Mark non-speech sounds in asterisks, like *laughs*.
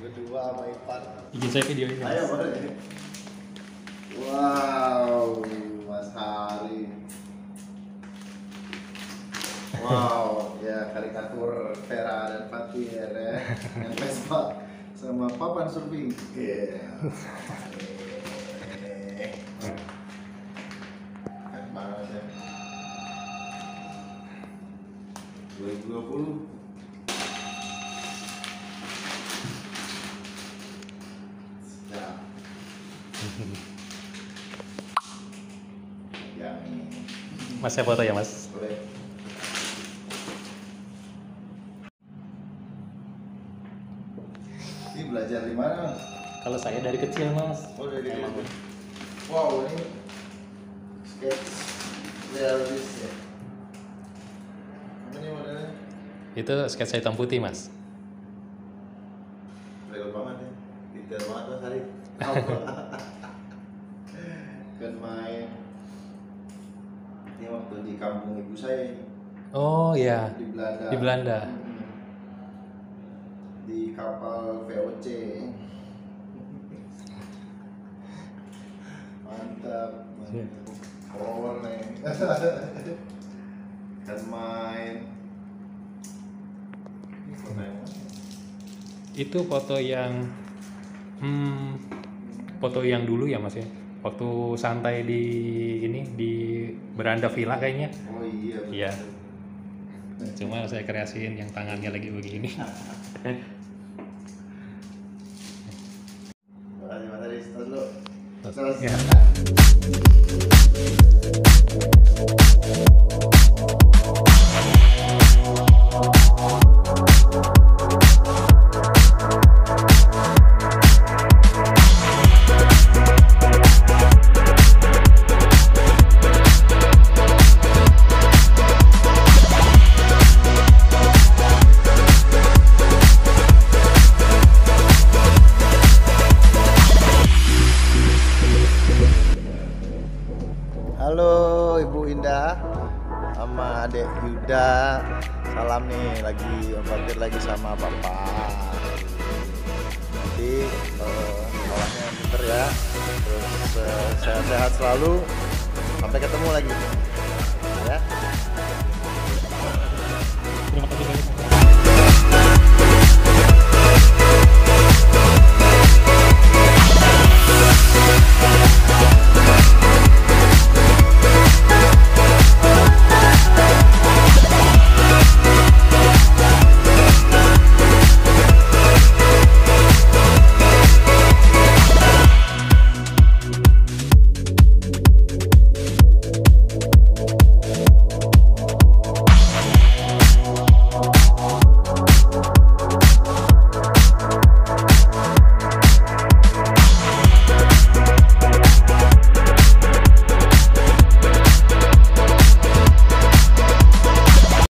Gua sama Ipan. Bikin saya video ini. Ayo boleh. Wow, Mas Hari. Wow, ya karikatur Vera dan Fatir ya. Yang Vespa sama papan surfing. Iya. Keren banget ya. 2020 Sedap. Yang ini Mas saya foto ya mas. boleh. Ini belajar di mana? Kalau saya dari kecil mas. Oh dari Emang. kecil. Wow ini sketch realis ya. Apa ini modelnya? Itu sketsa hitam putih mas. Real banget ya, detail banget mas Hari. *laughs* kan main ini waktu di kampung ibu saya ini, Oh iya. di Belanda. Di Belanda. Mm-mm. Di kapal VOC. *laughs* Mantap, mantap. Nih. kan *laughs* main. Ini foto yang mana? Itu foto yang hmm, foto yang dulu ya mas ya. Waktu santai di ini di beranda villa kayaknya. Oh iya. Iya. Cuma saya kreasiin yang tangannya lagi begini. Mas Aris, tos Halo Ibu Indah sama Adek Yuda. Salam nih lagi mampir lagi sama Bapak. Nanti yang pinter ya. Terus eh, sehat-sehat selalu. Sampai ketemu lagi. Ya.